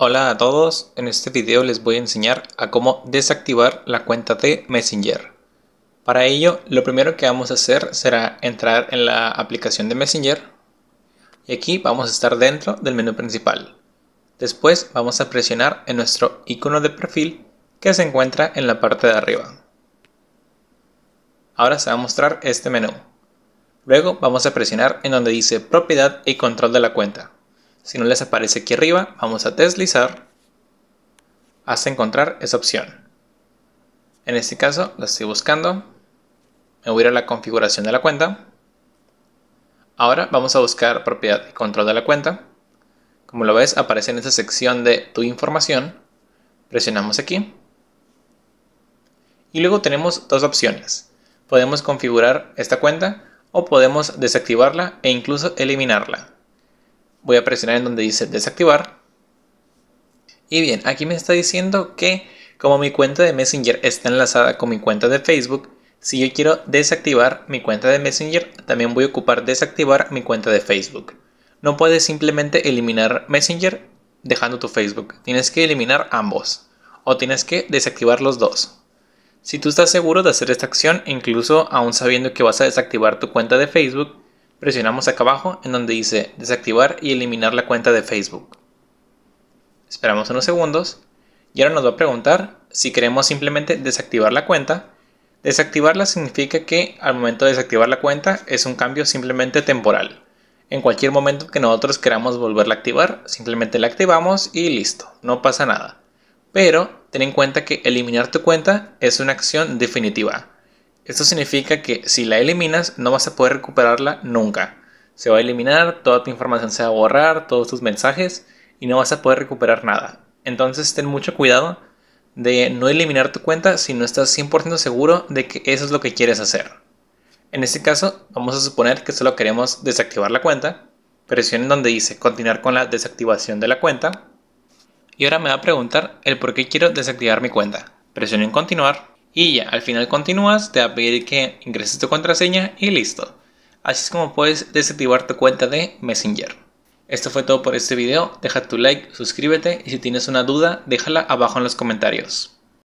Hola a todos, en este video les voy a enseñar a cómo desactivar la cuenta de Messenger. Para ello, lo primero que vamos a hacer será entrar en la aplicación de Messenger y aquí vamos a estar dentro del menú principal. Después vamos a presionar en nuestro icono de perfil que se encuentra en la parte de arriba. Ahora se va a mostrar este menú. Luego vamos a presionar en donde dice propiedad y control de la cuenta. Si no les aparece aquí arriba, vamos a deslizar hasta encontrar esa opción. En este caso la estoy buscando. Me voy a ir a la configuración de la cuenta. Ahora vamos a buscar propiedad y control de la cuenta. Como lo ves, aparece en esta sección de tu información. Presionamos aquí. Y luego tenemos dos opciones. Podemos configurar esta cuenta o podemos desactivarla e incluso eliminarla voy a presionar en donde dice desactivar. Y bien, aquí me está diciendo que como mi cuenta de Messenger está enlazada con mi cuenta de Facebook, si yo quiero desactivar mi cuenta de Messenger, también voy a ocupar desactivar mi cuenta de Facebook. No puedes simplemente eliminar Messenger dejando tu Facebook. Tienes que eliminar ambos. O tienes que desactivar los dos. Si tú estás seguro de hacer esta acción, incluso aún sabiendo que vas a desactivar tu cuenta de Facebook, Presionamos acá abajo en donde dice desactivar y eliminar la cuenta de Facebook. Esperamos unos segundos y ahora nos va a preguntar si queremos simplemente desactivar la cuenta. Desactivarla significa que al momento de desactivar la cuenta es un cambio simplemente temporal. En cualquier momento que nosotros queramos volverla a activar, simplemente la activamos y listo, no pasa nada. Pero ten en cuenta que eliminar tu cuenta es una acción definitiva. Esto significa que si la eliminas no vas a poder recuperarla nunca. Se va a eliminar, toda tu información se va a borrar, todos tus mensajes y no vas a poder recuperar nada. Entonces ten mucho cuidado de no eliminar tu cuenta si no estás 100% seguro de que eso es lo que quieres hacer. En este caso, vamos a suponer que solo queremos desactivar la cuenta. Presionen donde dice continuar con la desactivación de la cuenta. Y ahora me va a preguntar el por qué quiero desactivar mi cuenta. Presionen continuar y ya, al final continúas, te va a pedir que ingreses tu contraseña y listo. Así es como puedes desactivar tu cuenta de Messenger. Esto fue todo por este video, deja tu like, suscríbete y si tienes una duda, déjala abajo en los comentarios.